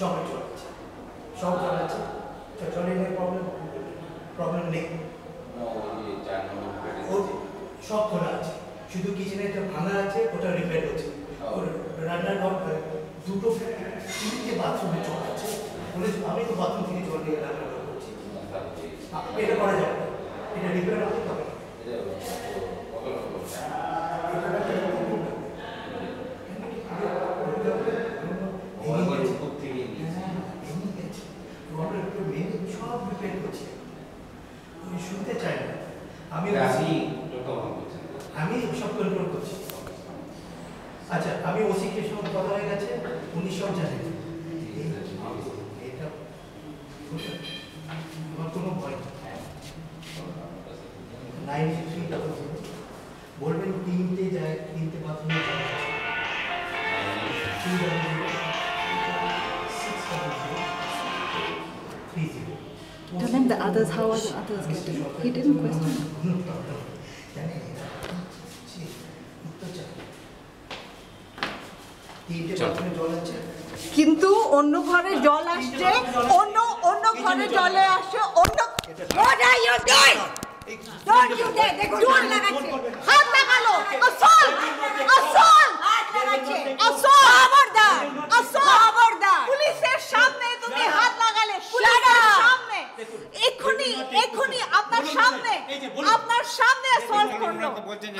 জল আছে। জলের নেই। প্রবলেম প্রবলেম নেই সব খোলা আছে। শুধু কিচেনে একটা ভাঙা আছে ওটা রিপেয়ার হচ্ছে। ওর রান্নার ঘর দুটো তিনটে বাথরুমে জল আছে। বলে আমি তো বাথরুম থেকে জল নিয়ে রান্না করছি। এটা করা যাবে। এটা রিপেয়ার হবে সব রিপেয়ার করছি। আমি শুনতে চাই না। আমি আমি সব কন্ট্রোল করছি। আচ্ছা আমি ওসিকে সঙ্গে কথা হয়ে গেছে উনি সব জানেন। এটা আমার কোনো ভয় নেই। নাইন থ্রি বলবেন তিনটে যায় তিনটে Tell him the others, how are the others getting? He didn't question. কিন্তু অন্য ঘরে জল আসছে অন্য অন্য ঘরে জলে আসছে অন্য! দেখুন জল লাগাচ্ছে হাত লাগালো assault assault হাত লাগাচ্ছে assault খবরদার assault খবরদার পুলিশের সামনে তুমি না। হাত লাগালে Shut পুলিশের up! সামনে এক্ষুনি এক্ষুনি আপনার সামনে আপনার সামনে সলভ করল।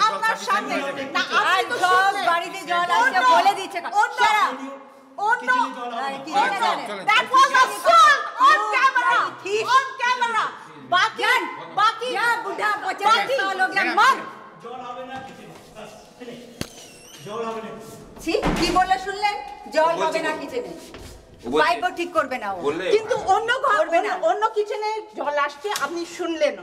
আপনার সামনে না আর আপনি তো সব শুনলেন। বাড়িতে জল আসছে বলে দিচ্ছে অন্য Shut up! অন্য ঠিক। বাকি বাকি জল হবে না কিছু না। বাস, finish। জল হবে না ছি কি বললে শুনলেন? জল হবে না কিচেনে পাইপও ঠিক করবে না ও। কিন্তু অন্য ঘর না। অন্য- অন্য কিচেনে জল আসছে আপনি শুনলেন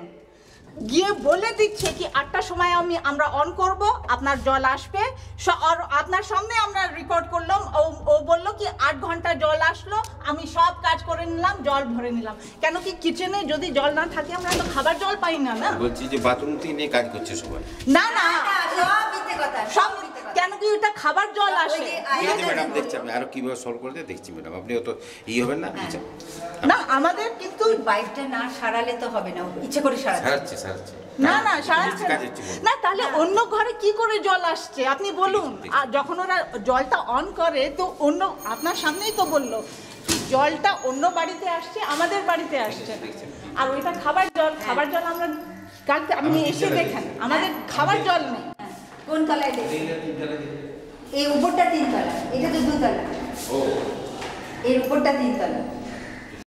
গিয়ে বলে দিচ্ছে কি আটটার সময় আমি আমরা অন করব আপনার জল আসবে। স- আর আপনার সামনে আমরা রেকর্ড করলাম ও ও বলল কি আট ঘণ্টা জল আসলো আমি সব কাজ করে নিলাম জল ভরে নিলাম। কেন কি কিচেনে যদি জল না থাকে আমরা তো খাবার জল পাই না না? বলছি যে বাথরুম থেকে নিয়ে কাজ করছে সবাই। না না। সব মিথ্যে কথা সব। কেন কি ওটা খাবার জল আসে? ম্যাডাম দেখছি আমি আরও কীভাবে সলভ করতে দেখছি ম্যাডাম। আপনি অত ই হবেন না আচ্ছা। না আমাদের কিন্তু বাইকটা না সারালে তো হবে না ইচ্ছে করে সারাচ্ছে। সারাচ্ছে না না সারাচ্ছে না। তাহলে অন্য ঘরে কি করে জল আসছে? আপনি বলুন। আর যখন ওরা জলটা অন করে তো অন্য আপনার সামনেই তো বলল কি জলটা অন্য বাড়িতে আসছে আমাদের বাড়িতে আসছে। আর ওইটা খাবার জল খাবার জল আমরা কালকে আপনি আমি এসে দেখেন আমাদের খাবার জল নেই। কোন তলায় এই উপরটা তিনতলা এটা তো দুতলা। ও। এর উপরটা তিনতলা।